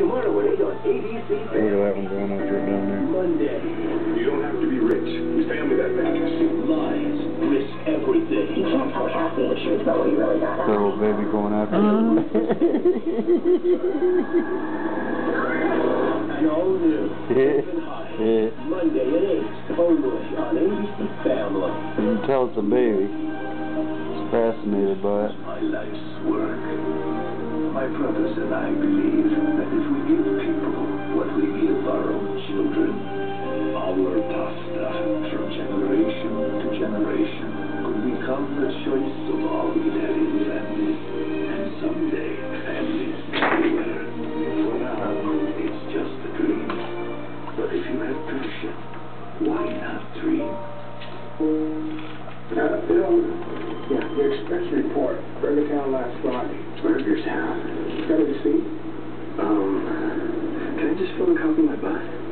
Tomorrow at 8 on ABC Look at that one going up there down there. Monday. You don't have to be rich. Your family that matters. Lies risk everything. You can't tell Cassie the truth about what you really got That little baby going after And all new. Open High. Yeah. Monday at 8. Only on ABC Family. You can tell it's a baby. It's fascinated by it. My life's work. My brothers and I believe you have passion, why not dream? Uh, Bill, yeah, the express report, Burgertown last Friday. Burgertown. Got a receipt? Um, can I just fill a copy of my butt?